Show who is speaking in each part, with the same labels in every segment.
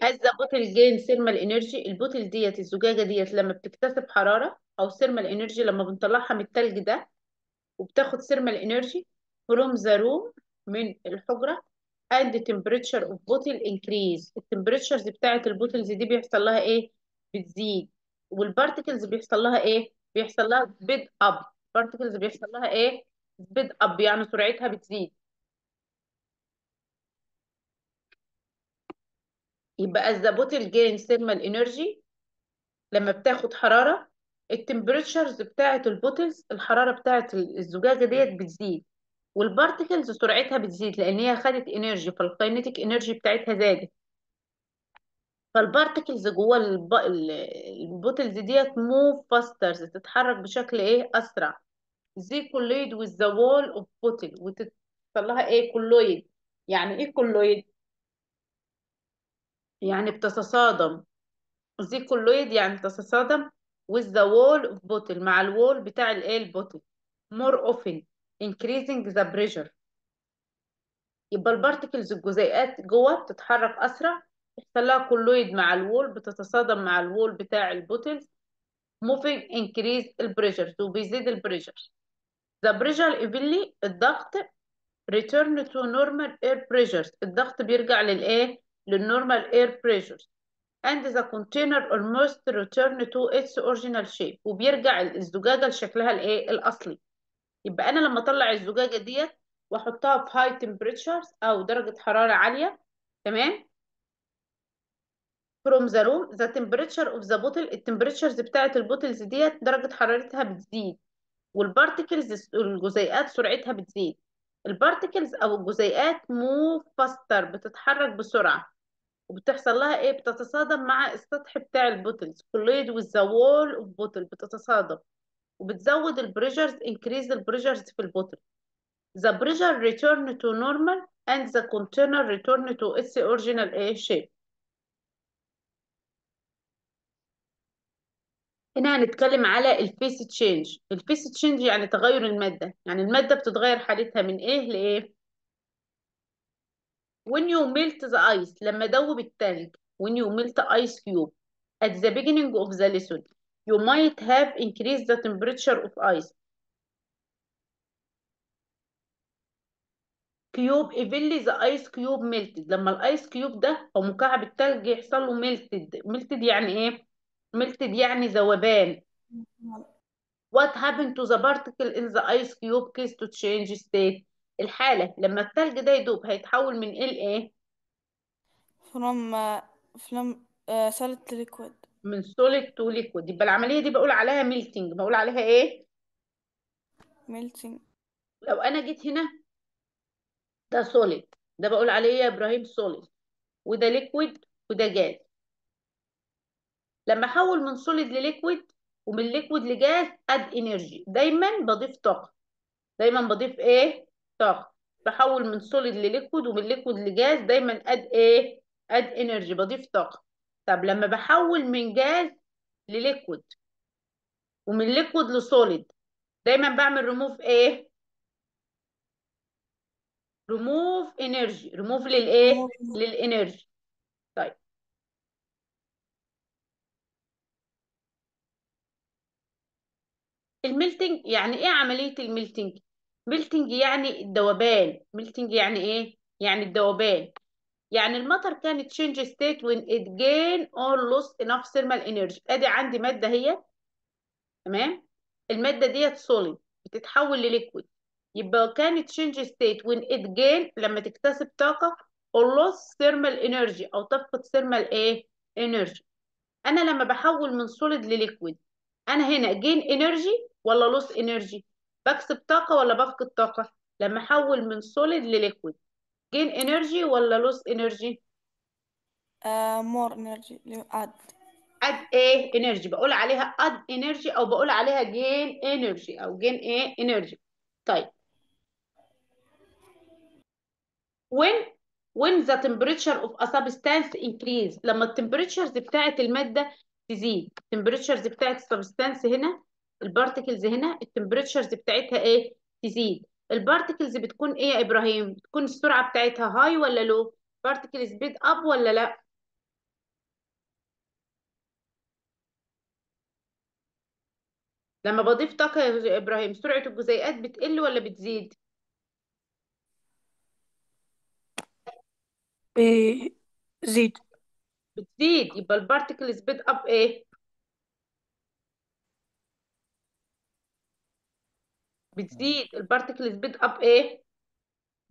Speaker 1: the bottle gain thermal energy ال bottle ديت الزجاجة ديت لما بتكتسب حرارة أو thermal energy لما بنطلعها من التلج ده وبتاخد thermal energy from the room من and the temperature of bottle increase. ال temperatures بتاعت ال bottles دي بيحصل لها إيه؟ بتزيد. وال particles بيحصل لها إيه؟ بيحصل لها speed up. particles بيحصل لها إيه؟ speed up يعني سرعتها بتزيد. يبقى bottle gains thermal energy لما بتاخد حرارة ال temperatures بتاعت ال bottles الحرارة بتاعت الزجاجة ديت بتزيد وال particles سرعتها بتزيد لأن هي خدت energy فال kinetic energy بتاعتها زادت. فال particles جوه الب... ال- ال bottles ديت move faster تتحرك بشكل إيه؟ أسرع. they collide the wall of bottle وتحصل لها إيه؟ collide يعني إيه collide يعني بتتصادم. they collide يعني بتتصادم with the wall of bottle مع ال wall بتاع الايه ال bottle more often increasing the pressure. يبقى ال particles الجزيئات جوه بتتحرك أسرع. يحصل لها collide مع ال wall بتتصادم مع ال wall بتاع ال bottles moving increase ال pressure وبيزيد ال pressure the pressure evenly الضغط return to normal air pressures. الضغط بيرجع للايه لل normal air pressures. And the container almost return to its original shape. وبيرجع الزجاجة لشكلها الإيه؟ الأصلي. يبقى أنا لما أطلع الزجاجة ديت وأحطها في high temperatures أو درجة حرارة عالية تمام؟ From the room the temperature of the bottle ال temperatures بتاعت ال bottles ديت درجة حرارتها بتزيد. وال particles الجزيئات سرعتها بتزيد. ال particles أو الجزيئات move faster بتتحرك بسرعة. وبتحصل لها إيه؟ بتتصادم مع السطح بتاع ال bottles with the wall of bottle بتتصادم. وبتزود ال pressures increase ال pressures في ال bottle. The pressure return to normal and the container return to its original إيه shape. هنا هنتكلم على ال phase change ال phase change يعني تغير المادة. يعني المادة بتتغير حالتها من إيه لايه when you melt the ice لما دوب التلج when you melt ice cube at the beginning of the lesson you might have increased the temperature of ice cube evenly the ice cube melted لما ال ice cube ده أو مكعب التلج يحصل له melted melted يعني إيه melted يعني ذوبان What happened to the particle in the ice cube case to change state الحالة لما التلج ده يدوب هيتحول من إيه لايه
Speaker 2: from uh, solid to liquid.
Speaker 1: من solid to liquid. يبقى العملية دي بقول عليها melting. بقول عليها إيه؟
Speaker 2: Melting.
Speaker 1: لو أنا جيت هنا ده solid. ده بقول عليه يا إبراهيم solid. وده liquid وده جاز لما أحول من solid لل liquid ومن liquid ل gas add energy دايما بضيف طاقة. دايما بضيف إيه؟ طاقة. بحول من solid لل liquid ومن liquid لجاز دايما add إيه add energy بضيف طاقة. طب لما بحول من gas لل liquid ومن liquid ل solid دايما بعمل ريموف إيه ريموف انرجي ريموف للايه للانرجي طيب. ال melting يعني إيه عملية ال melting melting يعني الذوبان melting يعني إيه؟ يعني الذوبان يعني ال matter can change state when it gain or lost enough thermal energy. أدي عندي مادة هي تمام؟ المادة ديت solid بتتحول لل liquid يبقى can change state when it gain لما تكتسب طاقة or lost thermal energy أو تفقد thermal إيه؟ energy. أنا لما بحول من solid لل liquid أنا هنا gain energy ولا loss energy بكسب طاقة ولا بفقد طاقة؟ لما أحول من solid لل liquid gain energy ولا
Speaker 2: more energy اللي هو add.
Speaker 1: add إيه energy. بقول عليها add energy أو بقول عليها gain energy أو gain إيه energy. طيب. when when the temperature of a substance increase. لما ال temperatures بتاعت المادة تزيد. التمبريتشرز بتاعت السبستانس هنا البارتكلز هنا التمبريتشرز بتاعتها إيه؟ تزيد. ال particles بتكون إيه يا إبراهيم؟ بتكون السرعة بتاعتها high ولا low particle speed up ولا لا؟ لما بضيف طاقة يا إبراهيم سرعة الجزيئات بتقل ولا بتزيد؟
Speaker 2: إيه
Speaker 1: بتزيد. يبقى ال particle speed up إيه؟ بتزيد ال particle speed up إيه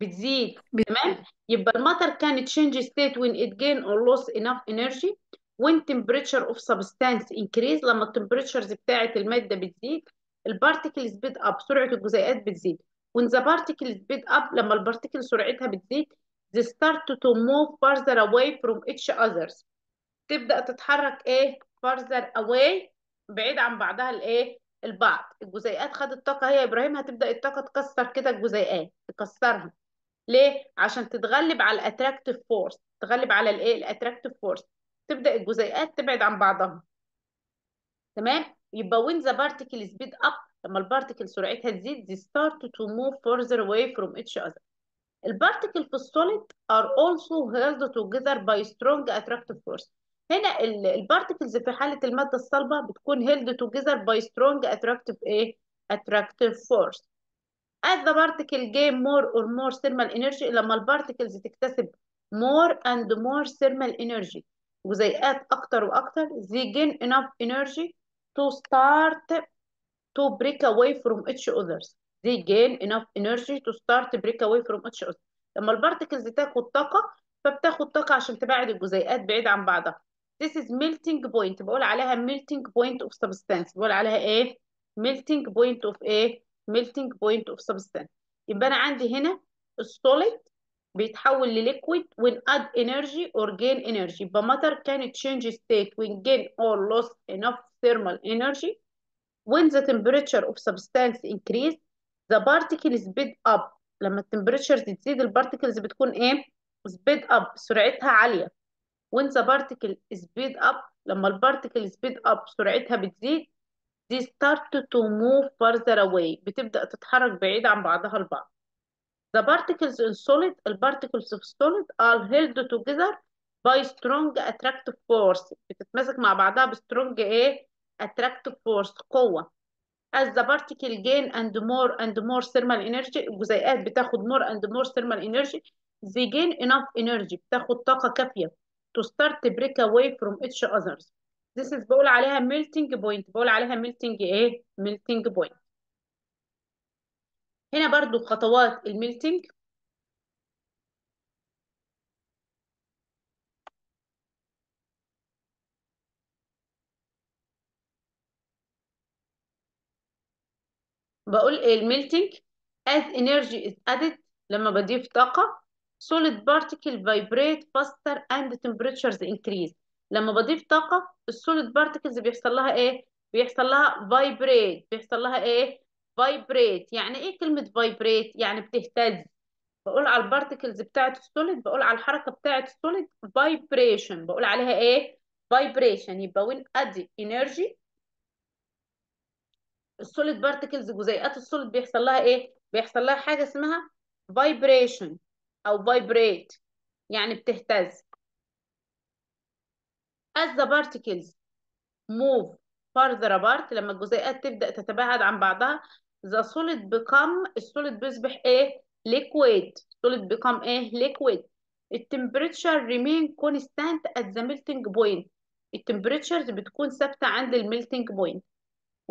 Speaker 1: بتزيد تمام؟ يبقى ال matter can change state when it gain or lose enough energy. When temperature of substance increase لما ال temperatures بتاعة المادة بتزيد ال particle speed up سرعة الجزيئات بتزيد. When the particle speed up لما ال particle سرعتها بتزيد they start to move further away from each others. تبدأ تتحرك إيه further away بعيد عن بعضها الايه البعض. الجزيئات خدت طاقة هي يا إبراهيم هتبدأ الطاقة تكسر كده الجزيئات تكسرها. ليه؟ عشان تتغلب على ال attractive force تغلب على الإيه؟ ال attractive force تبدأ الجزيئات تبعد عن بعضها. تمام؟ يبقى when the particle speed up لما البارتكل سرعتها تزيد they start to move further away from each other. البارتكل في السوليد are also held together by strong attractive force. هنا البارتكلز في حالة المادة الصلبة بتكون held together by strong attractive إيه attractive force as the particle gain more or more thermal energy لما البارتكلز تكتسب more and more thermal energy جزيئات أكتر وأكتر they gain enough energy to start to break away from each others they gain enough energy to start to break away from each other لما البارتكلز تاخد طاقة فبتاخد طاقة عشان تبعد الجزيئات بعيد عن بعضها this is melting point بقول عليها melting point of substance بقول عليها إيه melting point of إيه melting point of substance يبقى أنا عندي هنا السوليد بيتحول لليكويد when add energy or gain energy يبقى matter can change state when gain or lose enough thermal energy when the temperature of substance increase the particle speed up لما التمبريتشر تزيد البارتكلز بتكون إيه speed up سرعتها عالية when the particle speed up لما البارتكل speed up سرعتها بتزيد they start to move further away بتبدأ تتحرك بعيد عن بعضها البعض the particles in solid البارتكلز في solid are held together by strong attractive force بتتمسك مع بعضها بسترونج إيه attractive force قوة as the particle gain and more and more thermal energy الجزيئات بتاخد more and more thermal energy they gain enough energy بتاخد طاقة كافية to start to break away from each others this is بقول عليها melting point بقول عليها melting إيه melting point هنا برضو خطوات الميلتنج بقول إيه الميلتنج as energy is added لما بضيف طاقة solid particle vibrate faster and temperatures increase. لما بضيف طاقة ال solid particles بيحصل لها إيه؟ بيحصل لها vibrate. بيحصل لها إيه؟ vibrate. يعني إيه كلمة vibrate يعني بتهتز. بقول على ال particles بتاعت ال solid بقول على الحركة بتاعت ال solid vibration. بقول عليها إيه؟ vibration. يبقى when add energy ال solid particles جزيئات ال solid بيحصل لها إيه؟ بيحصل لها حاجة اسمها vibration أو vibrate يعني بتهتز as the particles move further apart لما الجزيئات تبدا تتباعد عن بعضها the solid become ال solid بيصبح إيه liquid solid become إيه liquid ال temperature remain constant at the melting point ال temperatures بتكون ثابته عند ال melting point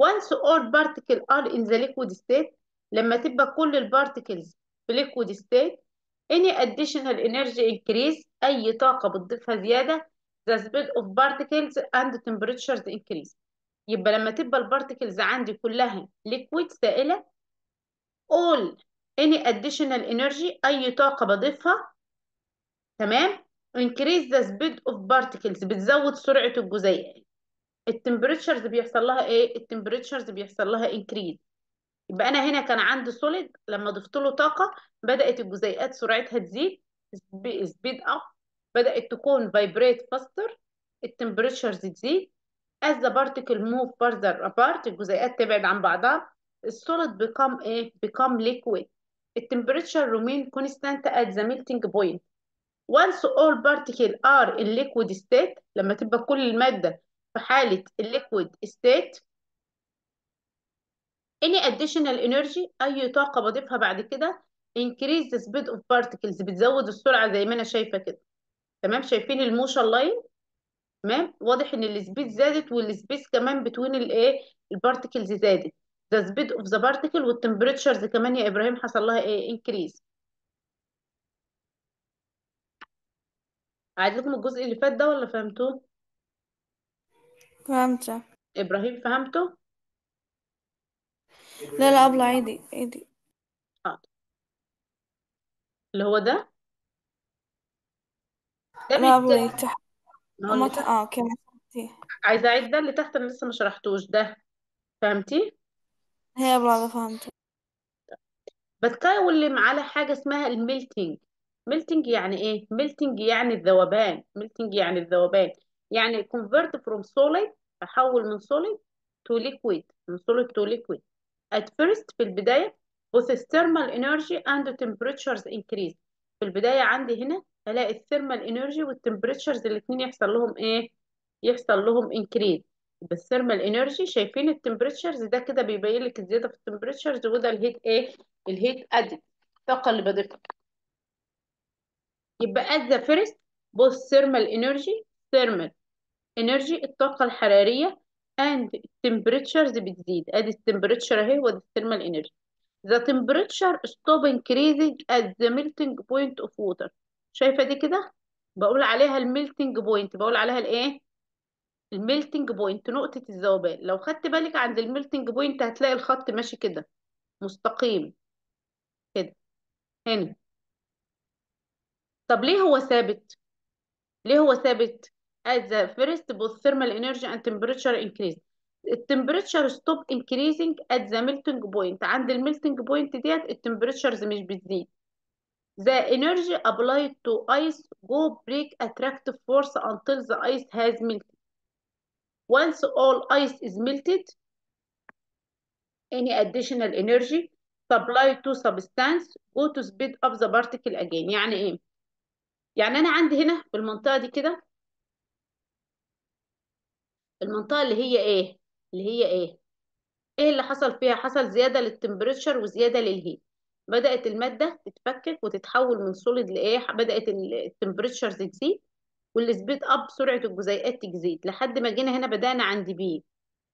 Speaker 1: once all particles are in the liquid state لما تبقى كل ال particles في liquid state any additional energy increase أي طاقة بتضيفها زيادة the speed of particles and temperatures increase. يبقى لما تبقى ال particles عندي كلها liquid سائلة all any additional energy أي طاقة بضيفها تمام increase the speed of particles بتزود سرعة الجزيئات ال temperatures بيحصل لها إيه؟ ال temperatures بيحصل لها increase يبقى أنا هنا كان عندي solid لما ضفت له طاقة بدأت الجزيئات سرعتها تزيد speed up بدأت تكون vibrate faster ال temperatures تزيد. As the particle move further apart الجزيئات تبعد عن بعضها. ال solid become إيه؟ become liquid. ال temperature remain constant at the melting point. Once all particles are in liquid state لما تبقى كل المادة في حالة ال liquid state any additional energy أي طاقة بضيفها بعد كده increase the speed of particles بتزود السرعة زي ما أنا شايفة كده. تمام؟ شايفين ال motion line تمام؟ واضح إن ال speed زادت وال space كمان between الايه ال particles زادت. The speed of the particle وال temperatures كمان يا إبراهيم حصل لها إيه؟ increase. عاد لكم الجزء اللي فات ده ولا فهمتوه؟
Speaker 2: فهمت.
Speaker 1: إبراهيم فهمته؟
Speaker 2: لا لا أبلة عيدي عيدي
Speaker 1: حاضر اللي هو ده؟ ده؟
Speaker 2: لا أبلة
Speaker 1: ما هو اللي. تحت.
Speaker 2: آه فهمتي
Speaker 1: عايزه أعيد ده اللي تحت أنا لسه ما شرحتوش ده. فهمتيه
Speaker 2: هي أبلة هذا فهمت.
Speaker 1: بتكلم على حاجة اسمها الميلتينج. melting يعني إيه؟ melting يعني الذوبان. melting يعني الذوبان. يعني convert from solid أحول من solid to liquid. من solid to liquid. At first في البداية both thermal energy and temperatures increase. في البداية عندي هنا ألاقي ال thermal energy وال temperatures الاثنين يحصل لهم إيه؟ يحصل لهم increase. يبقى ال thermal energy شايفين ال temperatures ده كده بيبين لك الزيادة في ال temperatures وده ال heat إيه؟ ال heat added الطاقه اللي بضيفها. يبقى at the first both thermal energy thermal energy الطاقة الحرارية and temperatures بتزيد. ادي ال temperature اهي وادي ال thermal energy. The temperature stop increasing at the melting point of water. شايفة دي كده؟ بقول عليها ال melting point. بقول عليها الايه؟ ال melting point نقطة الذوبان. لو خدت بالك عند ال melting point هتلاقي الخط ماشي كده. مستقيم. كده. هنا. طب ليه هو ثابت؟ ليه هو ثابت؟ At the first both thermal energy and temperature increase التمبريتشر ستوب increasing at the melting point عند الميلتنج بوينت ديت التمبريتشرز مش بتزيد the energy applied to ice go break attractive force until the ice has melted once all ice is melted any additional energy supplied to substance go to speed up the particle again يعني إيه يعني أنا عندي هنا في المنطقة دي كده المنطقة اللي هي إيه؟ اللي هي إيه؟ إيه اللي حصل فيها؟ حصل زيادة لل temperature وزيادة لل heat. بدأت المادة تتفكك وتتحول من solid لايه بدأت ال temperature تزيد وال speed up سرعة الجزيئات تزيد. لحد ما جينا هنا بدأنا عند B.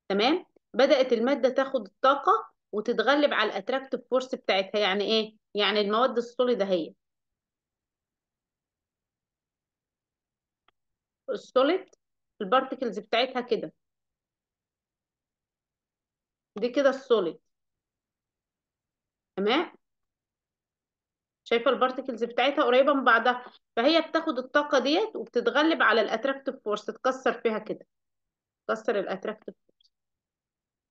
Speaker 1: تمام؟ بدأت المادة تاخد الطاقه وتتغلب على ال attractive force بتاعتها. يعني إيه؟ يعني المواد ال solid ده هي ال solid ال particles بتاعتها كده. دي كده ال solid تمام؟ شايفة ال particles بتاعتها قريبة من بعضها. فهي بتاخد الطاقة ديت وبتتغلب على ال attractive force تكسر فيها كده. تكسر ال attractive force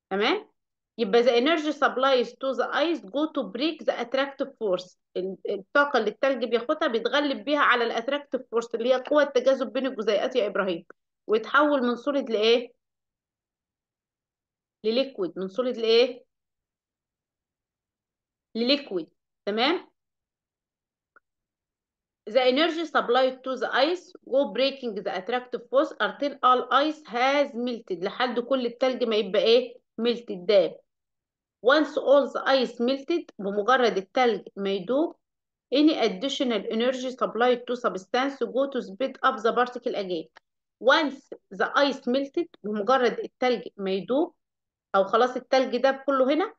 Speaker 1: تمام؟ يبقى the energy supplies to the ice go to break the attractive force. ال- الطاقة اللي التلج بياخدها بيتغلب بيها على ال attractive force اللي هي قوة التجاذب بين الجزيئات يا إبراهيم. ويتحول من solid لايه لل liquid من solid لايه لليكويد تمام The energy supplied to the ice go breaking the attractive force until all ice has melted لحد كل التلج ما يبقى إيه melted داب once all the ice melted بمجرد التلج ما يدوب any additional energy supplied to substance go to speed up the particle again once the ice melted بمجرد التلج ما يدوب أو خلاص التلج داب كله هنا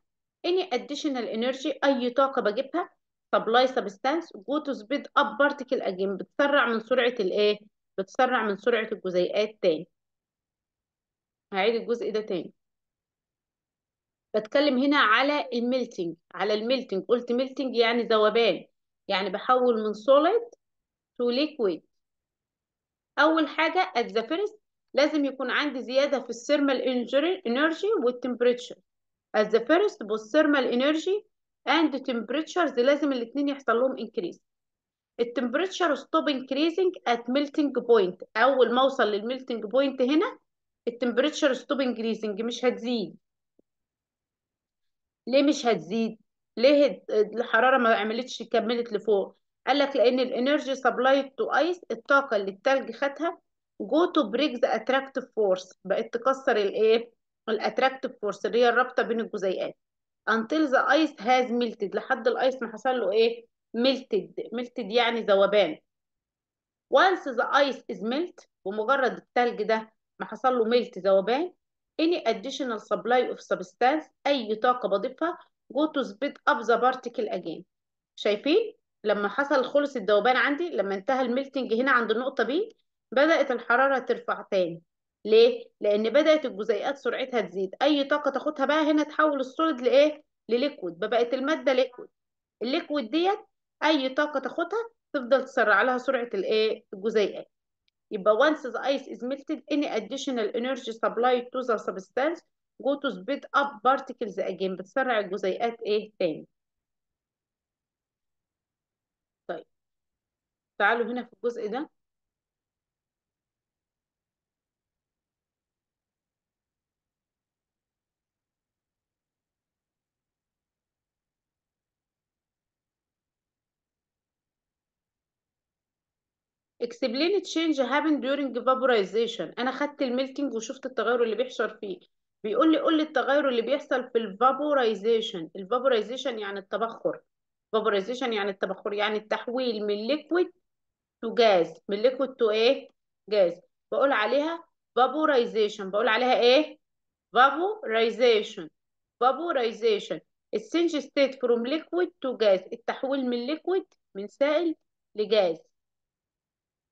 Speaker 1: any additional energy أي طاقة بجيبها supply substance go to speed up particle again بتسرع من سرعة الإيه؟ بتسرع من سرعة الجزيئات تاني. هعيد الجزء ده تاني. بتكلم هنا على ال melting على ال melting قلت melting يعني ذوبان. يعني بحول من solid to liquid. أول حاجة at the first لازم يكون عندي زيادة في ال thermal energy وال temperature at the first thermal energy and temperatures لازم الاثنين يحصل لهم increase. ال temperature stop increasing at melting point. أول ما أوصل لل melting point هنا ال temperature stop increasing مش هتزيد. ليه مش هتزيد؟ ليه الحرارة ما عملتش كملت لفوق؟ قال لك لأن ال energy supplied to ice الطاقة اللي التلج خدها go to break the attractive force بقت تكسر الايه ال attractive force اللي هي الرابطة بين الجزيئات. until the ice has melted لحد ال ice ما حصل له إيه؟ melted melted يعني ذوبان. once the ice is melt بمجرد التلج ده ما حصل له melt ذوبان any additional supply of substance أي طاقة بضيفها go to speed up the particle again. شايفين؟ لما حصل خلص الذوبان عندي لما انتهى ال melting هنا عند النقطة B بدأت الحرارة ترفع تاني. ليه؟ لأن بدأت الجزيئات سرعتها تزيد. أي طاقة تاخدها بقى هنا تحول ال solid لإيه؟ لل liquid. بقت المادة liquid. ال liquid ديت أي طاقة تاخدها تفضل تسرع لها سرعة الإيه؟ الجزيئات يبقى once the ice is melted any additional energy supplied to the substance go to speed up particles again. بتسرع الجزيئات إيه؟ تاني طيب تعالوا هنا في الجزء ده. Explain change happen during vaporization. أنا خدت ال melting وشفت التغير اللي بيحصل فيه. بيقول لي قول لي التغير اللي بيحصل في ال vaporization ال vaporization يعني التبخر. vaporization يعني التبخر يعني التحويل من liquid to gas من liquid to إيه؟ جاز. بقول عليها vaporization بقول عليها إيه؟ vaporization. vaporization. ال change state from liquid to gas التحويل من liquid من سائل لجاز.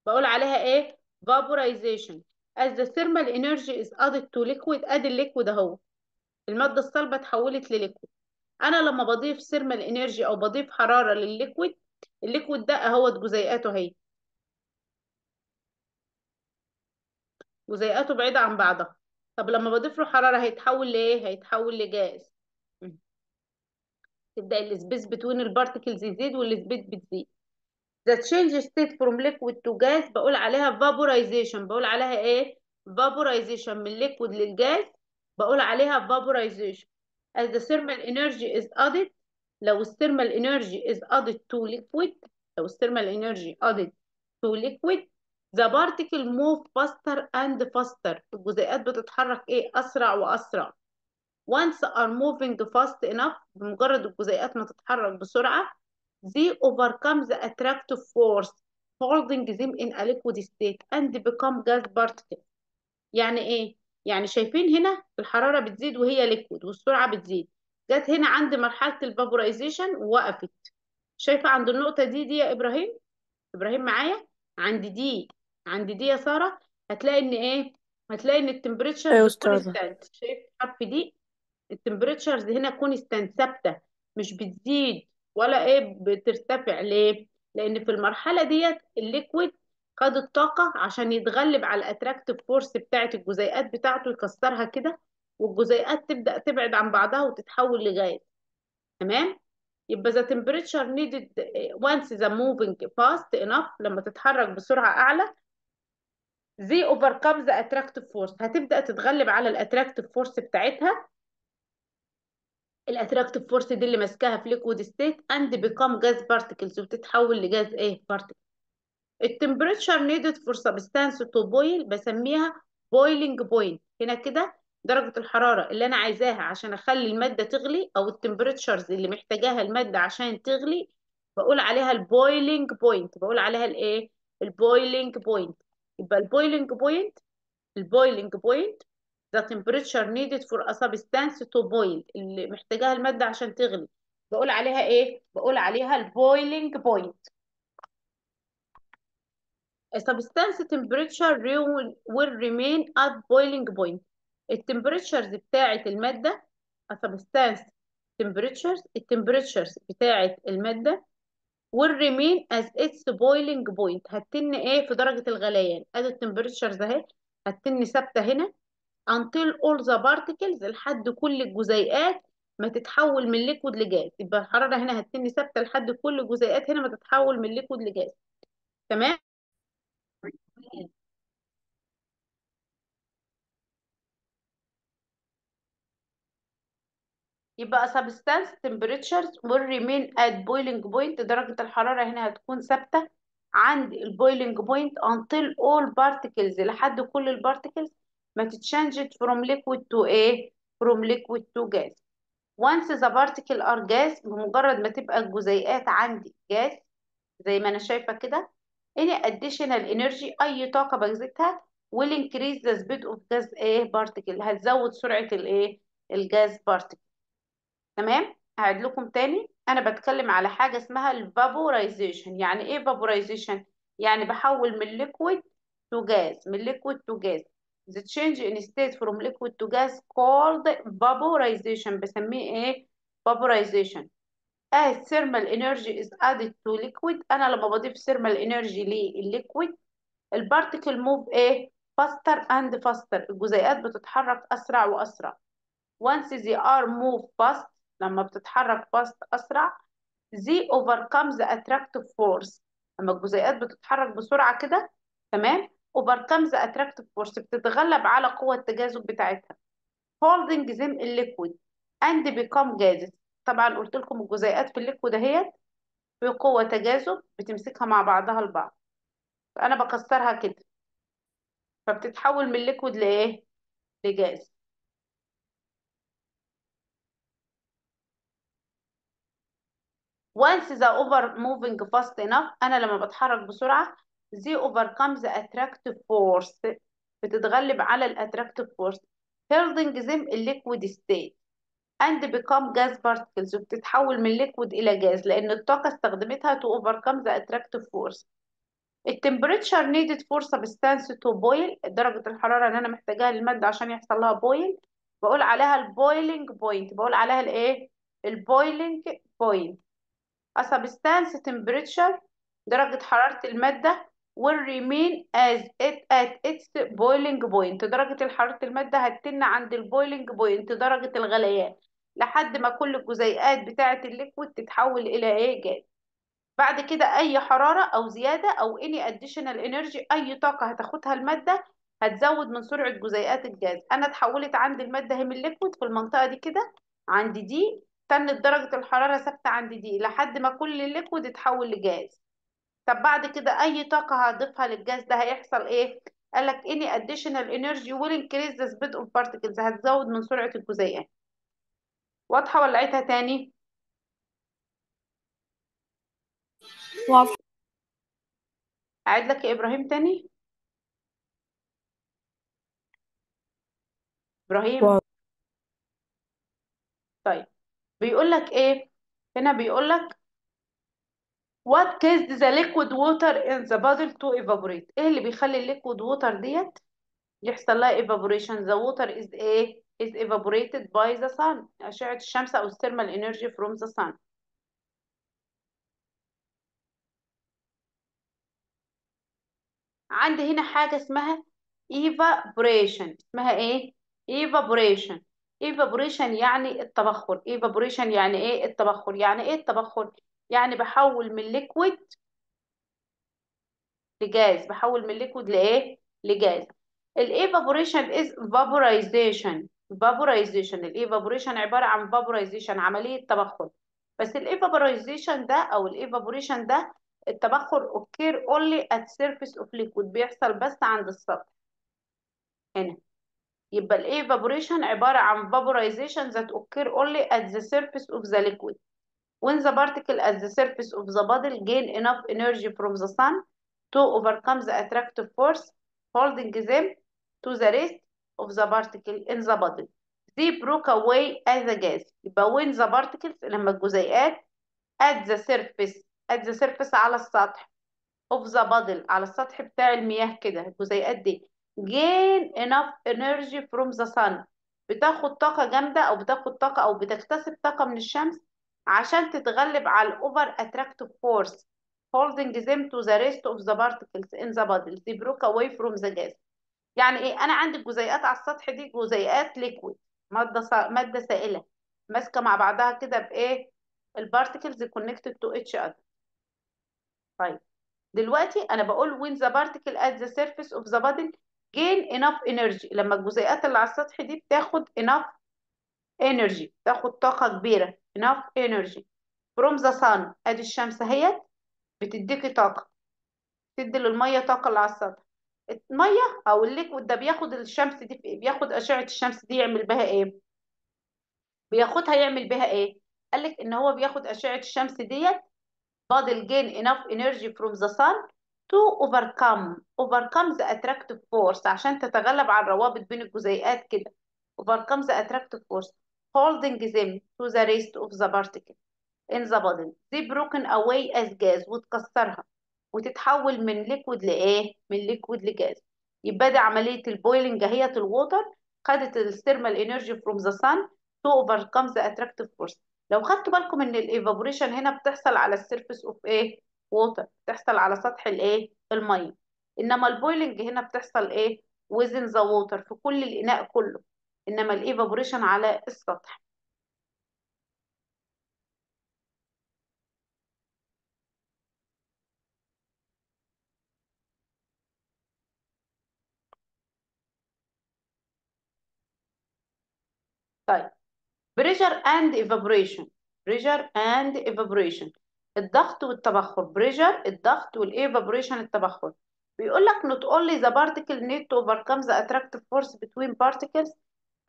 Speaker 1: بقول عليها إيه؟ vaporization. As the thermal energy is added to liquid ادي ال liquid اهو. المادة الصلبة اتحولت لل liquid أنا لما بضيف thermal energy أو بضيف حرارة للليكويد الليكويد ده أهوت جزيئاته اهي جزيئاته بعيدة عن بعضها طب لما بضيف له حرارة هيتحول لايه هيتحول لجاز تبدأ ال space between ال particles يزيد وال space بتزيد the change state from liquid to gas بقول عليها vaporization بقول عليها إيه vaporization من liquid للجاز بقول عليها vaporization as the thermal energy is added لو thermal energy is added to liquid لو thermal energy added to liquid the particle move faster and faster. الجزيئات بتتحرك إيه؟ أسرع وأسرع. Once are moving fast enough بمجرد الجزيئات ما تتحرك بسرعة they overcome the attractive force holding them in a liquid state and become gas particles. يعني إيه؟ يعني شايفين هنا الحرارة بتزيد وهي liquid والسرعة بتزيد. جت هنا عند مرحلة ال vaporization ووقفت شايفة عند النقطة دي D يا إبراهيم؟ إبراهيم معايا؟ عند D. عند D يا سارة هتلاقي إن إيه؟ هتلاقي إن ال temperature
Speaker 2: أيوة أستاذة.
Speaker 1: constant شايف حرف D؟ ال temperatures هنا constant ثابتة مش بتزيد ولا إيه بترتفع. ليه؟ لأن في المرحلة ديت ال liquid خد الطاقة عشان يتغلب على ال attractive force بتاعت الجزيئات بتاعته يكسرها كده والجزيئات تبدأ تبعد عن بعضها وتتحول لغاز تمام؟ يبقى the temperature needed once the moving fast enough لما تتحرك بسرعة أعلى they overcome the attractive force. هتبدأ تتغلب على ال attractive force بتاعتها. ال attractive force دي اللي ماسكاها في liquid state and become gas particles وتتحول لجاز إيه؟ particle. ال temperature needed for substance to boil بسميها boiling point. هنا كده درجة الحرارة اللي أنا عايزاها عشان أخلي المادة تغلي أو ال temperatures اللي محتاجاها المادة عشان تغلي بقول عليها ال boiling point بقول عليها الإيه؟ ال boiling point يبقى ال boiling point ال boiling point the temperature needed for a substance to boil اللي محتاجاها المادة عشان تغلي بقول عليها إيه؟ بقول عليها ال boiling point A substance temperature will remain at boiling point. ال temperatures بتاعة المادة a substance temperatures ال temperatures بتاعة المادة will remain as its boiling point. هتتن إيه في درجة الغليان ادي ال temperatures أهي. هتتن ثابتة هنا. until all the particles لحد كل الجزيئات ما تتحول من liquid ل gas يبقى الحرارة هنا هتتن ثابتة لحد كل الجزيئات هنا ما تتحول من liquid ل gas تمام؟ يبقى substance temperatures will remain at boiling point درجة الحرارة هنا هتكون ثابتة عند ال boiling point until all particles لحد كل ال particles ما ت change from liquid to إيه from liquid to gas once the particle are gas بمجرد ما تبقى الجزيئات عندي جاز زي ما أنا شايفه كده any additional energy اي طاقه بديها will increase the speed of gas إيه particle هتزود سرعه الايه ال gas particle تمام هعيد لكم تاني أنا بتكلم على حاجة اسمها ال vaporization يعني إيه vaporization يعني بحول من liquid to gas من liquid to gas the change in state from liquid to gas called vaporization بسميه إيه vaporization as thermal energy is added to liquid أنا لما بضيف thermal energy للliquid البارتيكل موف إيه faster and faster الجزيئات بتتحرك اسرع واسرع once they are move fast لما بتتحرك fast أسرع they overcome the attractive force. لما الجزيئات بتتحرك بسرعة كده تمام؟ overcome the attractive force بتتغلب على قوة التجاذب بتاعتها. holding them in liquid and become gases. طبعا قلت لكم الجزيئات في ال liquid اهيت في قوة تجاذب بتمسكها مع بعضها البعض فأنا بكسرها كده. فبتتحول من liquid لإيه؟ لجاز. Once the are moving fast enough أنا لما بتحرك بسرعة they overcome the attractive force. بتتغلب على ال attractive force holding them in liquid state. And become gas particles. وبتتحول من liquid إلى جاز لأن الطاقة استخدمتها to overcome the attractive force. ال temperature needed for substance to boil. درجة الحرارة اللي أنا محتاجاها للمادة عشان يحصل لها boil. بقول عليها ال boiling point بقول عليها الإيه؟ ال boiling point a substance temperature درجة حرارة المادة will remain as it at its boiling point. درجة حرارة المادة هتتن عند ال boiling point درجة الغليان لحد ما كل الجزيئات بتاعة ال liquid تتحول إلى إيه جاز. بعد كده أي حرارة أو زيادة أو any additional energy أي طاقة هتاخدها المادة هتزود من سرعة جزيئات الجاز. أنا اتحولت عند المادة هي من ال liquid في المنطقة دي كده عند دي تنت درجة الحرارة ثابتة عند دي لحد ما كل ال liquid اتحول لجاز طب بعد كده أي طاقة هضيفها للجاز ده هيحصل إيه؟ قال لك any additional energy will increase the speed of particles هتزود من سرعة الجزيئات واضحة ولا عيدها تاني؟
Speaker 2: واضح
Speaker 1: أعيد لك يا إبراهيم تاني؟ إبراهيم
Speaker 2: واضح.
Speaker 1: طيب بيقول لك إيه؟ هنا بيقول لك what caused the liquid water in the bottle to evaporate إيه اللي بيخلي ال liquid water ديت يحصل لها evaporation the water is إيه؟ is evaporated by the sun أشعة الشمس أو thermal energy from the sun عندي هنا حاجة اسمها evaporation اسمها إيه evaporation evaporation يعني التبخر. evaporation يعني إيه؟ التبخر. يعني إيه التبخر؟ يعني بحول من liquid لجاز. بحول من liquid لإيه؟ ل gas. ال evaporation is vaporization. vaporization. ال evaporation عبارة عن vaporization عملية تبخر. بس ال vaporization ده أو ال evaporation ده التبخر occur only at surface of liquid. بيحصل بس عند السطح. هنا. يبقى الايفابوريشن عبارة عن vaporization that occur only at the surface of the liquid when the particle at the surface of the bottle gain enough energy from the sun to overcome the attractive force holding them to the rest of the particle in the bottle they broke away as a gas يبقى when the particles لما الجزيئات at the surface at the surface على السطح of the bottle على السطح بتاع المياه كده الجزيئات دي gain enough energy from the sun بتاخد طاقة جامدة أو بتاخد طاقة أو بتكتسب طاقة من الشمس عشان تتغلب على الأوفر attractive force holding them to the rest of the particles in the bottle they broke away from the gas يعني إيه أنا عندي الجزيئات على السطح دي جزيئات liquid مادة سا... مادة سائلة ماسكة مع بعضها كده بإيه البارتكلز connected to each other طيب دلوقتي أنا بقول when the particle at the surface of the bottle gain enough energy. لما الجزيئات اللي على السطح دي بتاخد enough energy بتاخد طاقة كبيرة enough energy. From the sun ادي الشمس اهيت بتديكي طاقة. تدي للمية طاقة اللي على السطح. المية أو الليكويد ده بياخد الشمس دي بياخد أشعة الشمس دي يعمل بها إيه؟ بياخدها يعمل بيها إيه؟ قال لك إن هو بياخد أشعة الشمس ديت body gain enough energy from the sun to overcome overcome the attractive force عشان تتغلب على الروابط بين الجزيئات كده overcome the attractive force holding them to the rest of the particle in the body they broken away as gas وتكسرها وتتحول من liquid لإيه؟ من liquid لجاز يبقى دي عملية ال boiling اهيت ال water خدت ال thermal energy from the sun to overcome the attractive force لو خدتوا بالكم ان ال evaporation هنا بتحصل على ال surface of إيه water بتحصل على سطح الايه؟ الميه إنما ال boiling هنا بتحصل إيه؟ within the water في كل الإناء كله. إنما ال evaporation على السطح. طيب. pressure and evaporation. pressure and evaporation. الضغط والتبخر pressure الضغط وال evaporation التبخر بيقول لك not only the particle need to overcome the attractive force between particles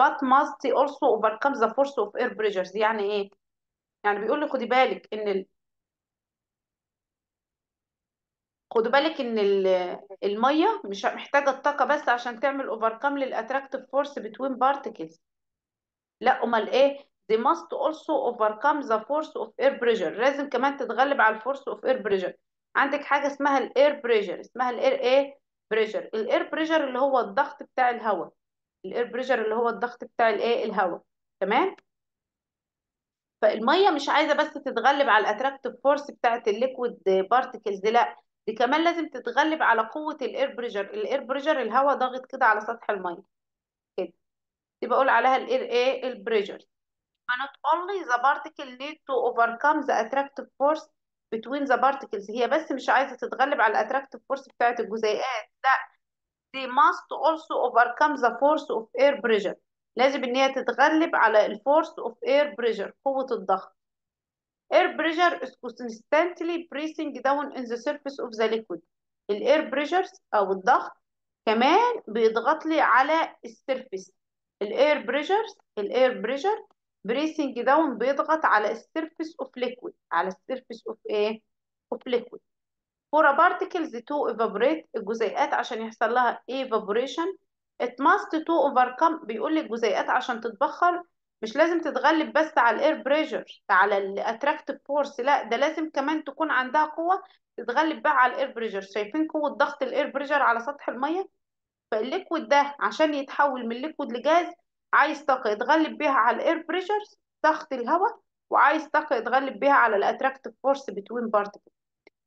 Speaker 1: but must also overcome the force of air pressures يعني إيه يعني بيقول لي خدي بالك ان ال... خدوا بالك ان ال... الميه مش محتاجه الطاقه بس عشان تعمل overcome لل attractive force between particles لا امال إيه they must also overcome the force of air pressure. لازم كمان تتغلب على ال force of air pressure. عندك حاجة اسمها ال air pressure اسمها ال air إيه pressure ال air pressure اللي هو الضغط بتاع الهواء. ال air pressure اللي هو الضغط بتاع الايه الهواء. تمام؟ فالمية مش عايزة بس تتغلب على ال attractive force بتاعه ال liquid particles لا. دي كمان لازم تتغلب على قوة ال air pressure ال air pressure الهواء ضاغط كده على سطح المية. كده. دي بقول عليها الاير إيه البريشر not only the particle need to overcome the attractive force between the particles هي بس مش عايزه تتغلب على الاتراكتيف فورس بتاعه الجزيئات لا they must also overcome the force of air pressure لازم ان هي تتغلب على الفورس of air pressure قوه الضغط air pressure is constantly pressing down in the surface of the liquid ال air pressures أو الضغط كمان بيضغط لي على ال surface ال air pressures ال air pressure pressing down بيضغط على ال surface of liquid. على ال surface of إيه؟ of liquid. A particles to evaporate الجزيئات عشان يحصل لها evaporation it must to overcome. بيقول لي الجزيئات عشان تتبخر مش لازم تتغلب بس على ال air pressure على ال attractive force لا ده لازم كمان تكون عندها قوة تتغلب بقى على ال air pressure شايفين قوة ضغط ال air pressure على سطح المية؟ فال liquid ده عشان يتحول من liquid ل gas عايز طاقة يتغلب بيها على ال air pressure ضغط الهواء وعايز طاقة يتغلب بيها على ال attractive force between particles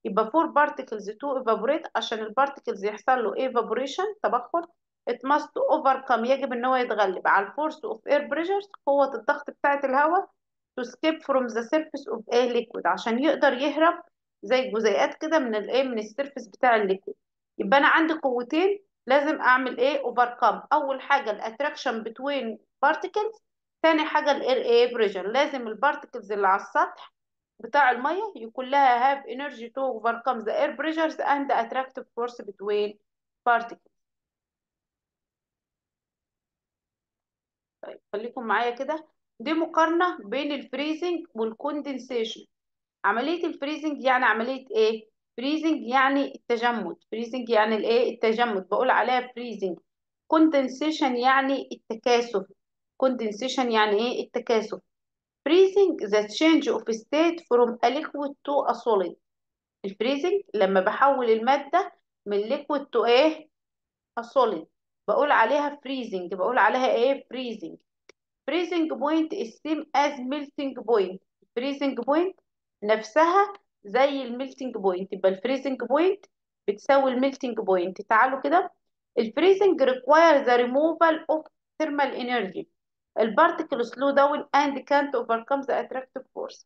Speaker 1: يبقى for particles to evaporate عشان ال particles يحصل له evaporation تبخر. It must overcome يجب إن هو يتغلب. على ال force of air pressures قوة الضغط بتاعة الهواء to escape from the surface of a liquid عشان يقدر يهرب زي الجزيئات كده من الايه من ال surface بتاع ال liquid يبقى أنا عندي قوتين لازم أعمل إيه overcome أول حاجة ال attraction between particles تاني حاجة ال air pressure لازم ال particles اللي على السطح بتاع المية يكون لها have energy to overcome the air pressures and attractive force between particles. طيب خليكم معايا كده. دي مقارنة بين ال freezing وال condensation عملية ال freezing يعني عملية إيه freezing يعني التجمد. freezing يعني الإيه؟ التجمد. بقول عليها freezing condensation يعني التكاثف. condensation يعني إيه؟ التكاثف. Freezing the change of state from a liquid to a solid. ال freezing لما بحول المادة من liquid to إيه؟ A solid. بقول عليها freezing. بقول عليها إيه؟ freezing. Freezing point is same as melting point. Freezing point نفسها زي ال melting point. يبقى ال freezing point بتساوي ال melting point. تعالوا كده. ال freezing require the removal of thermal energy. ال particle slow down and can't overcome the attractive force.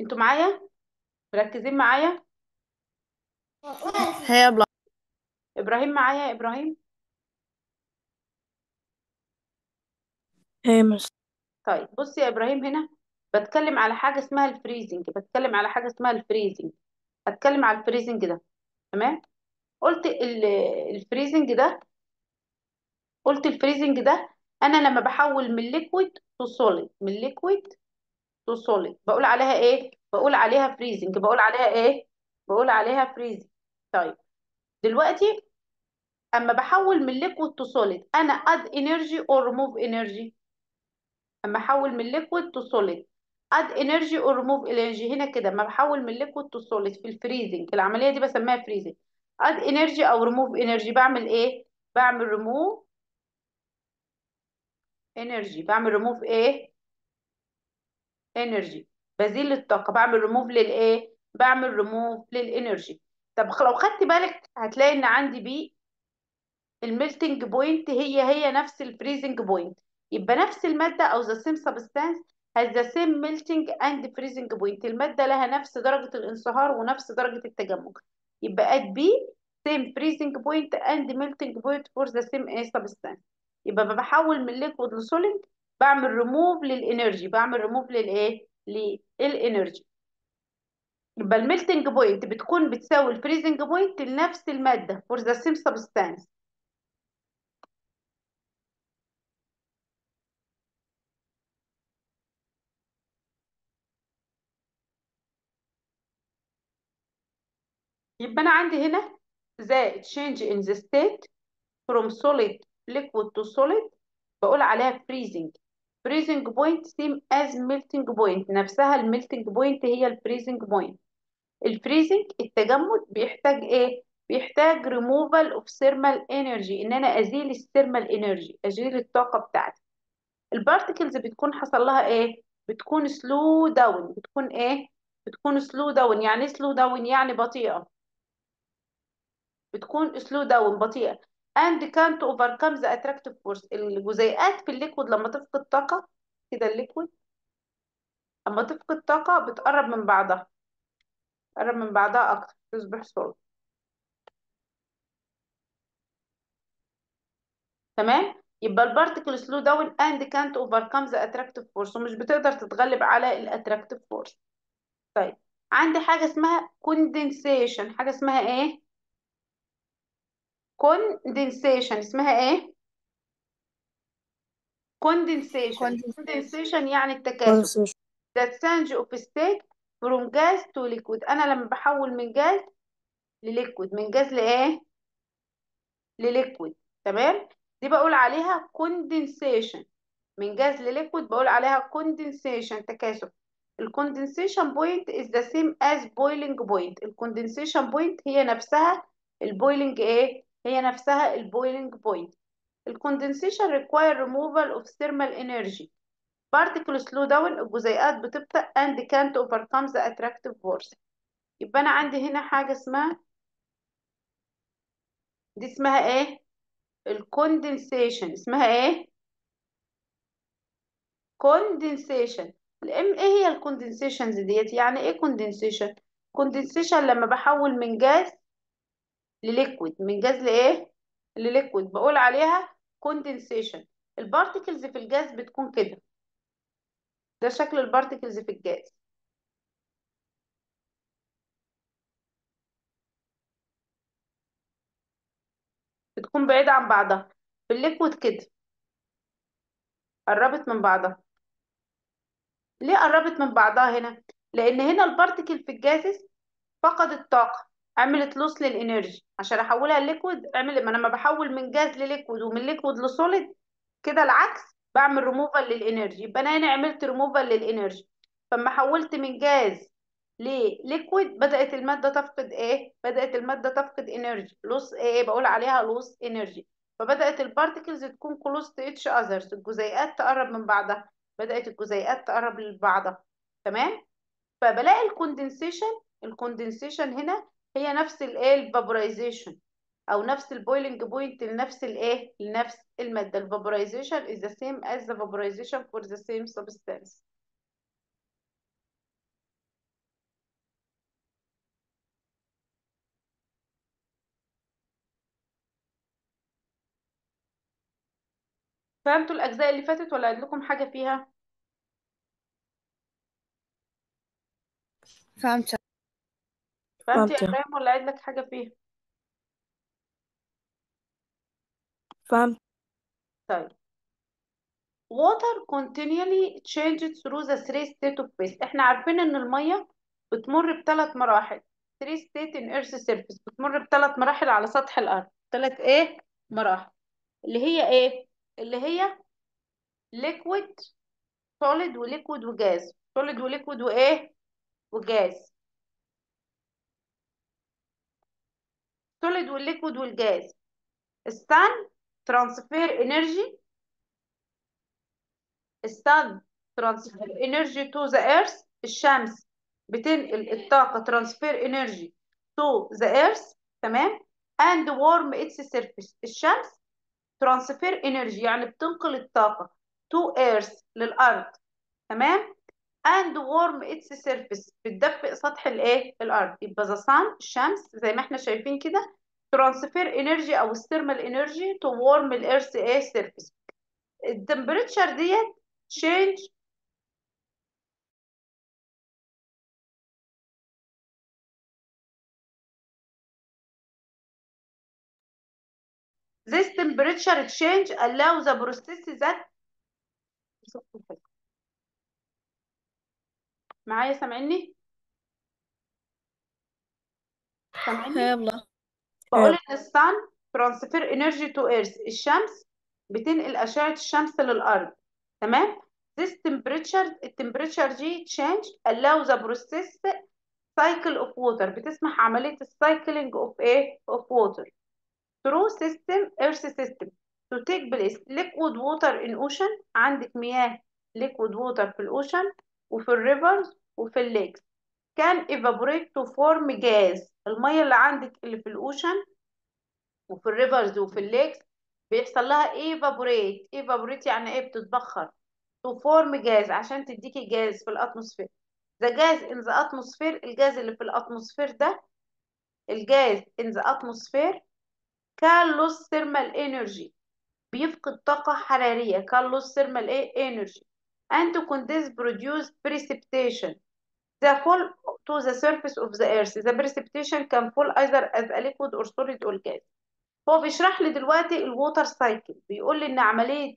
Speaker 1: أنتوا معايا؟ مركزين معايا؟
Speaker 2: هي بلا
Speaker 1: إبراهيم معايا يا إبراهيم؟
Speaker 2: هي مش
Speaker 1: طيب بص يا إبراهيم هنا. بتكلم على حاجة اسمها ال freezing بتكلم على حاجة اسمها ال freezing. هتكلم على ال freezing ده تمام؟ قلت ال- ال freezing ده قلت ال freezing ده أنا لما بحول من liquid to solid من liquid to solid بقول عليها إيه؟ بقول عليها freezing بقول عليها إيه؟ بقول عليها freezing طيب دلوقتي أما بحول من ليكويد تو سوليد أنا اد انرجي اور ريموف انرجي أما أحول من ليكويد تو سوليد اد انرجي اور ريموف انرجي هنا كده اما بحول من liquid to solid في ال freezing العملية دي بسميها فريزنج اد انرجي أو ريموف انرجي بعمل إيه؟ بعمل ريموف انرجي بعمل ريموف إيه؟ انرجي بزيل الطاقه بعمل ريموف للايه بعمل ريموف للانرجي طب لو خدت بالك هتلاقي إن عندي بي ال melting point هي هي نفس ال freezing point يبقى نفس المادة أو the same substance has the same melting and freezing point. المادة لها نفس درجة الانصهار ونفس درجة التجمد يبقى at B same freezing point and melting point for the same substance. يبقى بحول من liquid لسوليد بعمل ريموف للانرجي بعمل ريموف للايه للانرجي يبقى ال melting point بتكون بتساوي ال freezing point لنفس المادة for the same substance. يبقى أنا عندي هنا the change in the state from solid liquid to solid بقول عليها freezing. Freezing point same as melting point. نفسها ال melting point هي ال freezing point ال freezing التجمد بيحتاج إيه؟ بيحتاج removal of thermal energy. إن أنا أزيل ال thermal energy أزيل الطاقة بتاعتي. ال particles بتكون حصل لها إيه؟ بتكون slow down بتكون إيه؟ بتكون slow down يعني slow down يعني بطيئة. بتكون slow down بطيئه and can't overcome the attractive force. الجزيئات في ال liquid لما تفقد طاقة كده ال liquid لما تفقد طاقة بتقرب من بعضها تقرب من بعضها أكتر. تصبح صلب تمام؟ يبقى ال particle slow down and can't overcome the attractive force. ومش بتقدر تتغلب على ال attractive force طيب عندي حاجة اسمها condensation حاجة اسمها إيه؟ condensation اسمها إيه؟
Speaker 2: condensation.
Speaker 1: condensation يعني التكاثف that change of state from gas to liquid. أنا لما بحول من gas ل liquid من جاز لإيه؟ ل liquid تمام؟ دي بقول عليها condensation من جاز لل liquid بقول عليها condensation تكاثف ال condensation point is the same as boiling point. ال condensation point هي نفسها ال boiling إيه؟ هي نفسها ال boiling point ال condensation require removal of thermal energy. Particle slow down الجزيئات بتبطأ and can't overcome the attractive force. يبقى أنا عندي هنا حاجة اسمها دي اسمها إيه؟ ال condensation اسمها إيه؟ condensation الام إيه هي ال condensations ديت؟ يعني إيه condensation condensation لما بحول من gas لل liquid من جاز لايه لل liquid بقول عليها condensation ال particles في الجاز بتكون كده. ده شكل ال particles في الجاز. بتكون بعيدة عن بعضها. في ال liquid كده. قربت من بعضها. ليه قربت من بعضها هنا؟ لأن هنا ال particle في ال gases فقدت طاقة. عملت loss لل energy. عشان أحولها لل liquid أعمل ما أنا لما بحول من gas لل liquid ومن liquid ل solid كده العكس بعمل ريموفال للإنرجي. يبقى أنا عملت ريموفال للإنرجي. فلما حولت من gas لل liquid بدأت المادة تفقد إيه؟ بدأت المادة تفقد energy. loss إيه؟ بقول عليها loss energy. فبدأت ال particles تكون close to each others الجزيئات تقرب من بعضها. بدأت الجزيئات تقرب لبعضها. تمام؟ فبلاقي ال condensation ال condensation هنا هي نفس الايه ال vaporization أو نفس ال boiling point لنفس الايه لنفس المادة. ال vaporization is the same as the vaporization for the same substance. فهمتوا الأجزاء اللي فاتت ولا عندكم حاجة فيها؟
Speaker 2: فهمت.
Speaker 1: فهمت يا
Speaker 2: فهمت.
Speaker 1: إبراهيم ولا عيد لك حاجة فيها؟
Speaker 2: فهمت.
Speaker 1: طيب. Water continually changes through the three state of phase إحنا عارفين إن المية بتمر بثلاث مراحل. Three state in earth surface بتمر بثلاث مراحل على سطح الأرض. ثلاث إيه؟ مراحل. اللي هي إيه؟ اللي هي liquid solid وليكويد وجاز solid وليكويد وايه وجاز solid والليكويد والجاز السن transfer energy السن ترانسفير انرجي تو ذا ايرث الشمس بتنقل الطاقة ترانسفير انرجي to the earth تمام؟ And warm its surface. الشمس transfer energy يعني بتنقل الطاقة to earth للأرض. تمام؟ And warm its surface. بتدفئ سطح الإيه؟ الأرض. يبقى the sun الشمس زي ما إحنا شايفين كده transfer energy أو thermal energy to warm ال earth إيه؟ surface. ال temperature ديت change This temperature change allow the process that معايا سامعني؟ سامعني؟
Speaker 2: يلا.
Speaker 1: بقول إن ال sun transfer energy to earth الشمس بتنقل أشعة الشمس للأرض. تمام؟ This temperature ال temperature دي change allow the process cycle of water. بتسمح عملية ال cycling of إيه of water. Through system earth system to take place. Liquid water in ocean. عندك مياه liquid water في ال ocean. وفي ال rivers وفي ال lakes can evaporate to form gas المية اللي عندك اللي في ال ocean وفي ال rivers وفي ال lakes بيحصل لها evaporate evaporate يعني إيه بتتبخر to form gas عشان تديكي جاز في ال atmosphere the gas in the atmosphere الجاز اللي في ال atmosphere ده الجاز in the atmosphere can lose thermal energy بيفقد طاقة حرارية can lose thermal إيه energy and condense produce precipitation the fall to the surface of the earth. The precipitation can fall either as a liquid or solid or gas. هو بيشرح لي دلوقتي الووتر سايكل بيقول لي إن عملية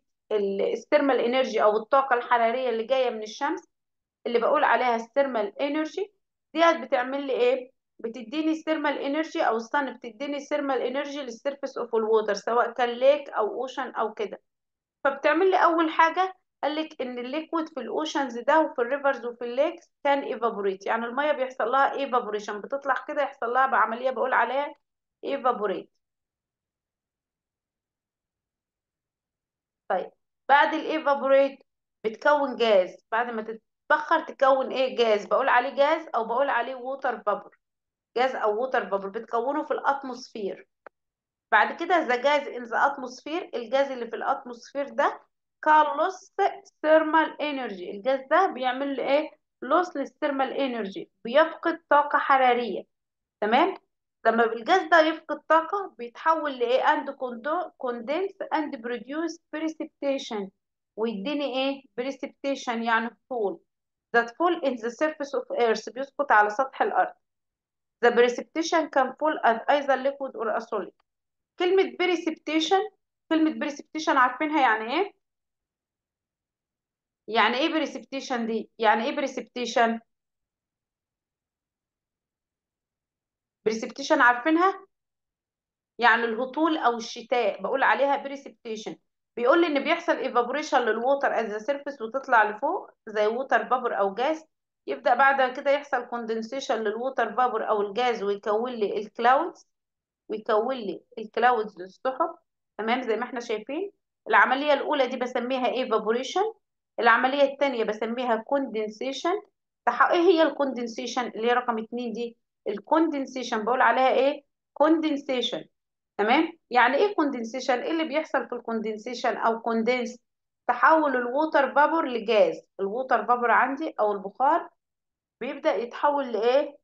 Speaker 1: الثيرمال انرجي أو الطاقة الحرارية اللي جاية من الشمس اللي بقول عليها ال thermal energy ديت بتعمل لي إيه؟ بتديني ال thermal energy أو ال sun بتديني ال thermal energy لل surface of ال water سواء كان lake أو ocean أو كده. فبتعمل لي أول حاجة قال لك إن ال liquid في ال oceans ده وفي ال rivers وفي ال lakes can evaporate يعني المية بيحصل لها evaporation بتطلع كده يحصل لها بعملية بقول عليها evaporate طيب بعد ال evaporate بتكون جاز بعد ما تتبخر تكون إيه؟ جاز بقول عليه جاز أو بقول عليه water vapor gas أو water vapor بتكونه في ال atmosphere بعد كده the gas in the atmosphere ال gas اللي في ال atmosphere ده can lose thermal energy. ال gas ده بيعمل له إيه؟ loss لل thermal energy. بيفقد طاقة حرارية. تمام؟ لما الجاز ده يفقد طاقة بيتحول لإيه؟ and condense and produce precipitation. ويديني إيه؟ precipitation يعني fall that fall in the surface of earth. بيسقط على سطح الأرض. The precipitation can fall as either liquid or a solid كلمة precipitation كلمة precipitation عارفينها يعني إيه؟ يعني إيه precipitation دي؟ يعني إيه precipitation precipitation عارفينها؟ يعني الهطول أو الشتاء بقول عليها precipitation بيقول لي إن بيحصل evaporation لل water as the surface وتطلع لفوق زي water vapor أو جاز يبدأ بعد كده يحصل condensation لل water vapor أو الجاز ويكون لي ال clouds ويكون لي ال clouds السحب تمام؟ زي ما إحنا شايفين. العملية الأولى دي بسميها evaporation العملية الثانية بسميها condensation إيه هي ال condensation اللي هي رقم اتنين دي. ال condensation بقول عليها إيه؟ condensation تمام؟ يعني إيه condensation إيه اللي بيحصل في ال condensation أو condense تحول ال water vapor ل gas. ال water vapor عندي أو البخار بيبدأ يتحول لإيه؟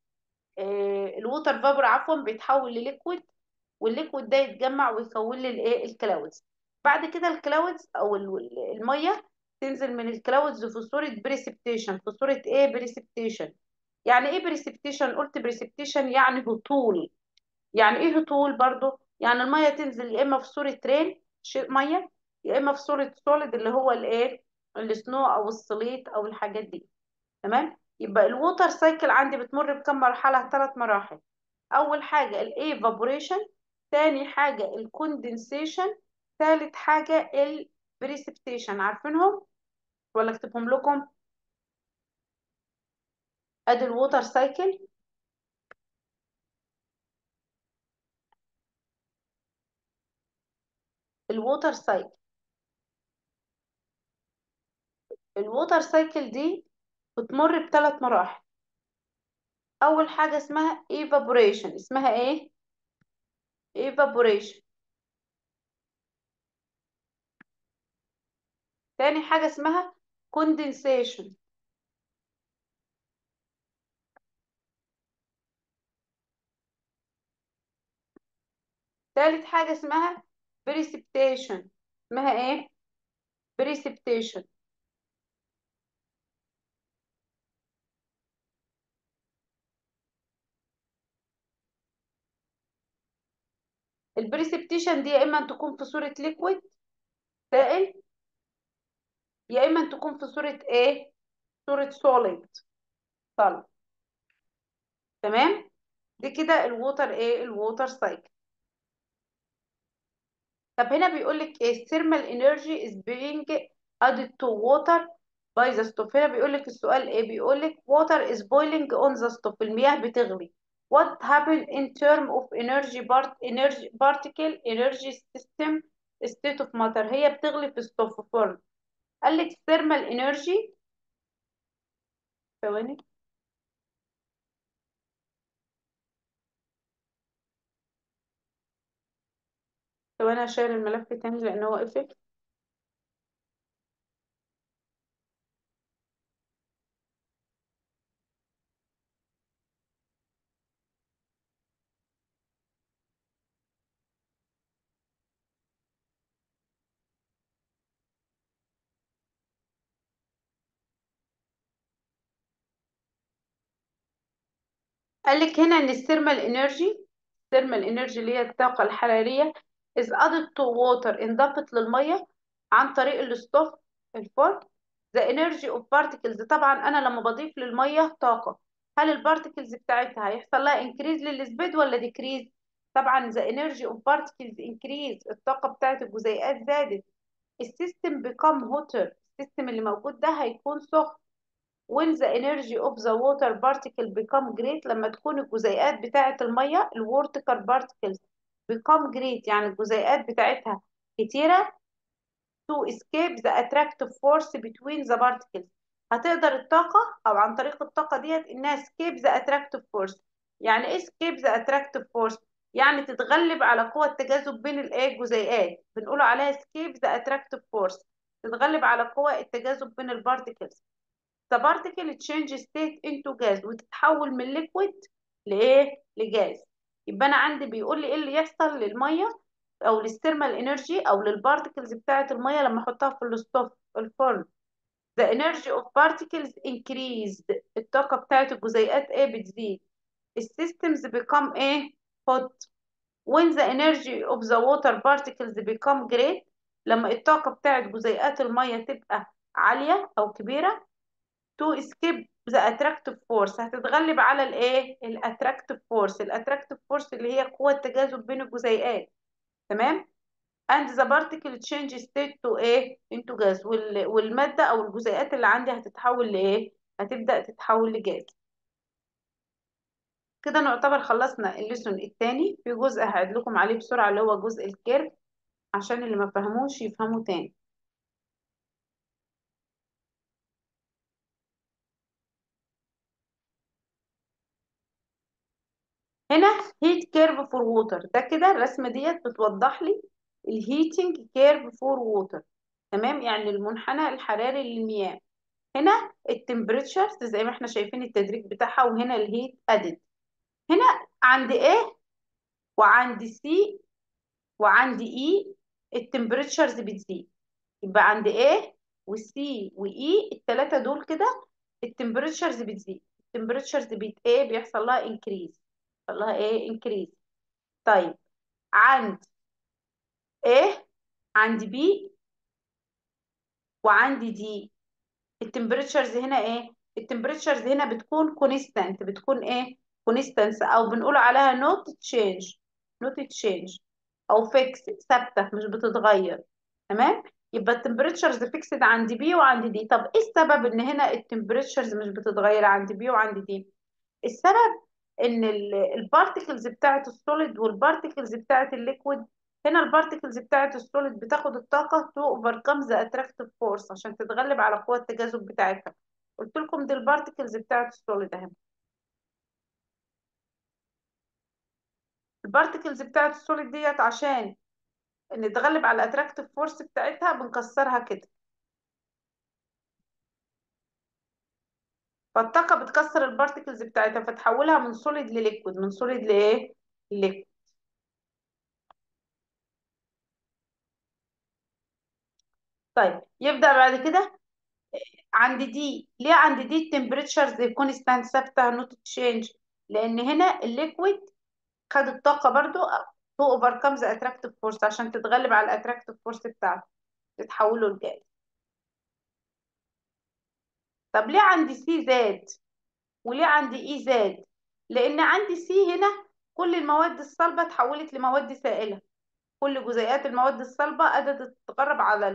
Speaker 1: آه ال water vapor عفوا بيتحول لل liquid وال liquid ده يتجمع ويكون لي الايه ال clouds بعد كده ال clouds أو المية تنزل من ال clouds في صورة precipitation في صورة إيه precipitation يعني إيه precipitation قلت precipitation يعني هطول. يعني إيه هطول برضو؟ يعني المية تنزل يا إما في صورة rain مية يا إما في صورة solid اللي هو الايه ال snow أو ال sleet أو الحاجات دي. تمام؟ يبقى ال water cycle عندي بتمر بكم مرحلة؟ ثلاث مراحل. أول حاجة ال evaporation تاني حاجة ال condensation ثالث حاجة ال precipitation عارفينهم؟ ولا اكتبهم لكم؟ ادي ال water cycle ال water cycle ال water cycle دي بتمر بثلاث مراحل. أول حاجة اسمها evaporation. اسمها إيه؟ evaporation. تاني حاجة اسمها condensation. تالت حاجة اسمها precipitation. اسمها إيه؟ precipitation. ال precipitation دي يا إما تكون في صورة liquid سائل يا اما ان تكون في صورة إيه صورة solid صلب تمام دي كده ال water إيه ال water cycle طب هنا بيقول لك إيه thermal energy is being added to water by the stove هنا بيقول لك السؤال إيه بيقول لك water is boiling on the stove المياه بتغلي what happened in term of energy part energy particle energy system state of matter هي بتغلي في ستوف فرن قال لك thermal energy. ثواني. ثواني اشير الملف تاني لأن هو قفل. قال لك هنا إن ال thermal energy ال thermal energy اللي هي الطاقة الحرارية is added to water انضافت للمية عن طريق ال stove الفرن the energy of particles. طبعا أنا لما بضيف للمية طاقة. هل ال particles بتاعتها هيحصل لها increase لل speed ولا decrease طبعا the energy of particles increase. الطاقة بتاعت الجزيئات زادت. ال system become hotter. ال system اللي موجود ده هيكون سخن. When the energy of the water particle become great لما تكون الجزيئات بتاعة المية الورتيكال particles become great يعني الجزيئات بتاعتها كتيرة to escape the attractive force between the particles هتقدر الطاقة أو عن طريق الطاقة ديت إنها escape the attractive force يعني إيه escape the attractive force؟ يعني تتغلب على قوة التجاذب بين الإيه الجزيئات بنقول عليها escape the attractive force تتغلب على قوة التجاذب بين ال particles the particle change state into gas وتتحول من liquid لايه لجاز يبقى أنا عندي بيقول لي إيه اللي يحصل للمية أو لل thermal energy أو لل particles بتاعة المية لما أحطها في ال stove الفرن. The energy of particles increased. الطاقة بتاعة الجزيئات إيه بتزيد. ال systems become إيه؟ hot. When the energy of the water particles become great لما الطاقة بتاعة جزيئات المية تبقى عالية أو كبيرة to escape the attractive force. هتتغلب على الايه؟ ال attractive force ال attractive force اللي هي قوة التجاذب بين الجزيئات تمام؟ And the particle change state to إيه into gas. وال... والمادة أو الجزيئات اللي عندي هتتحول لإيه؟ هتبدأ تتحول لجاز. كده نعتبر خلصنا ال lesson التاني. في جزء هعيد لكم عليه بسرعة اللي هو جزء ال curve عشان اللي ما فهموش يفهموا تاني. هنا heat curve for water ده كده الرسمة ديت بتوضح لي ال heating curve for water تمام؟ يعني المنحنى الحراري للمياه. هنا ال temperatures زي ما إحنا شايفين التدريج بتاعها وهنا ال heat added هنا عند A وعند C وعند E ال temperatures بتزيد. يبقى عند A وC وE الثلاثه دول كده ال temperatures بتزيد. ال temperatures بت إيه بيحصل لها increase لها إيه increase طيب عند إيه عند B وعند D ال temperatures هنا إيه ال temperatures هنا بتكون constant بتكون إيه constant أو بنقول عليها not change not change أو فيكس ثابتة مش بتتغير. تمام؟ يبقى ال temperatures fixed عند B وعند D طب إيه السبب إن هنا ال temperatures مش بتتغير عند B وعند D السبب إن ال particles بتاعت ال solid وال particles بتاعت ال liquid هنا ال particles بتاعت ال solid بتاخد الطاقة to overcome the attractive force عشان تتغلب على قوة التجاذب بتاعتها. قلت لكم دي ال particles بتاعت ال solid أهي. ال particles بتاعت ال solid ديت عشان نتغلب على ال attractive force بتاعتها بنكسرها كده. فالطاقة بتكسر ال particles بتاعتها فتحولها من solid ل liquid من solid لايه liquid طيب يبدأ بعد كده. عند D ليه عند D ال temperatures constant ثابتة not change لأن هنا ال liquid خد الطاقة برضو to overcome the attractive force عشان تتغلب على ال attractive force بتاعته تتحوله لجاز. طب ليه عند C زاد وليه عند E زاد لأن عند C هنا كل المواد الصلبة اتحولت لمواد سائلة. كل جزيئات المواد الصلبة قدرت تتغلب على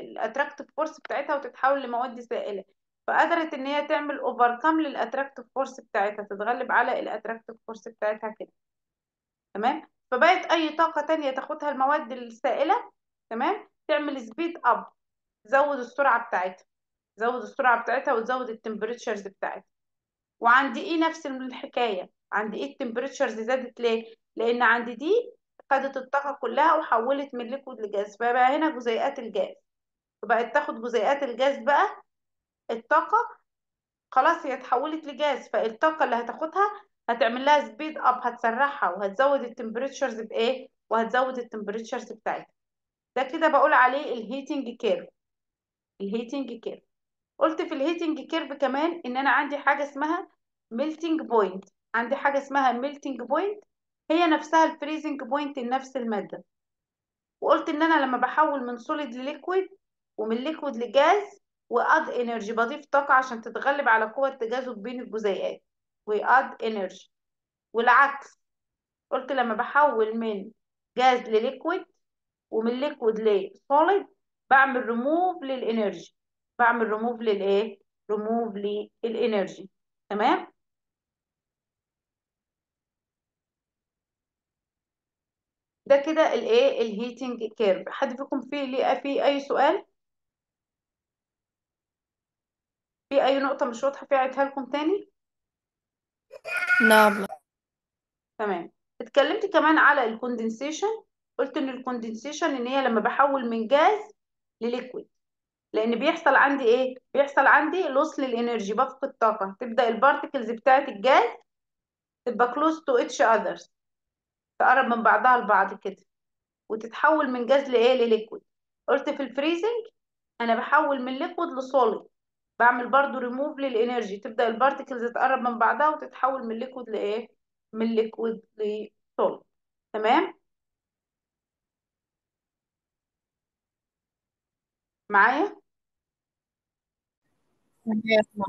Speaker 1: ال attractive force بتاعتها وتتحول لمواد سائلة. فقدرت إن هي تعمل overcome لل attractive force بتاعتها تتغلب على ال attractive force بتاعتها كده. تمام؟ فبقت أي طاقة تانية تاخدها المواد السائلة تمام؟ تعمل speed up تزود السرعة بتاعتها. تزود السرعة بتاعتها وتزود ال temperatures بتاعتها. وعند E نفس الحكاية. عند E ال temperatures زادت ليه؟ لأن عند D خدت الطاقة كلها وحولت من liquid ل gas فبقى هنا جزيئات الجاز فبقت تاخد جزيئات الجاز بقى الطاقة خلاص هي اتحولت لجاز فالطاقة اللي هتاخدها هتعمل لها speed up هتسرعها وهتزود ال temperatures بإيه؟ وهتزود ال temperatures بتاعتها. ده كده بقول عليه ال heating curve ال heating curve قلت في ال heating curve كمان إن أنا عندي حاجة اسمها melting point عندي حاجة اسمها melting point هي نفسها ال freezing point لنفس المادة. وقلت إن أنا لما بحول من solid لل liquid ومن liquid ل gas و add energy بضيف طاقة عشان تتغلب على قوة التجاذب بين الجزيئات. و add energy والعكس. قلت لما بحول من gas لل liquid ومن liquid ل solid بعمل ريموف للانرجي بعمل ريموف للايه ريموف للانرجي تمام؟ ده كده الايه ال heating curve حد فيكم في ليه في أي سؤال؟ في أي نقطة مش واضحة فيها أعيدها لكم تاني؟
Speaker 2: لا
Speaker 1: تمام. اتكلمت كمان على ال condensation قلت إن ال condensation إن هي لما بحول من جاز لل liquid لأن بيحصل عندي إيه؟ بيحصل عندي loss لل energy بفقد طاقة. تبدأ ال particles بتاعت الجاز تبقى close to each others تقرب من بعضها البعض كده وتتحول من جاز لإيه؟ لل liquid قلت في ال freezing أنا بحول من liquid ل solid بعمل برضو ريموف للانرجي تبدأ ال particles تقرب من بعضها وتتحول من liquid لإيه؟ من liquid ل solid تمام؟ معايا؟ 嗯，对，是吗